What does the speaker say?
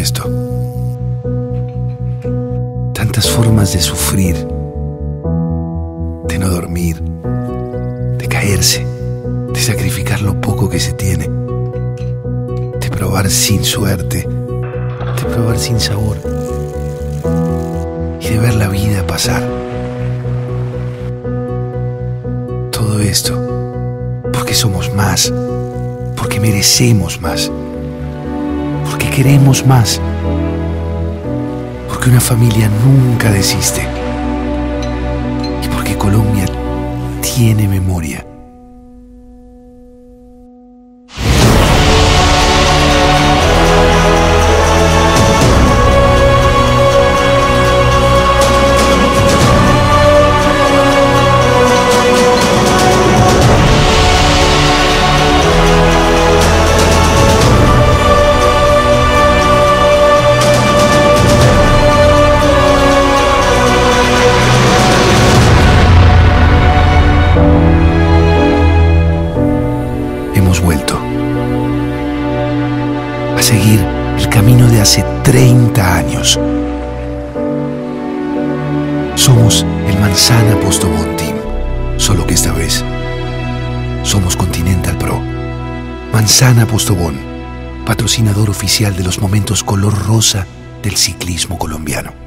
esto. Tantas formas de sufrir, de no dormir, de caerse, de sacrificar lo poco que se tiene, de probar sin suerte, de probar sin sabor y de ver la vida pasar. Todo esto porque somos más, porque merecemos más porque queremos más porque una familia nunca desiste y porque Colombia tiene memoria. A seguir el camino de hace 30 años. Somos el Manzana Postobón Team, solo que esta vez somos Continental Pro. Manzana Postobón, patrocinador oficial de los momentos color rosa del ciclismo colombiano.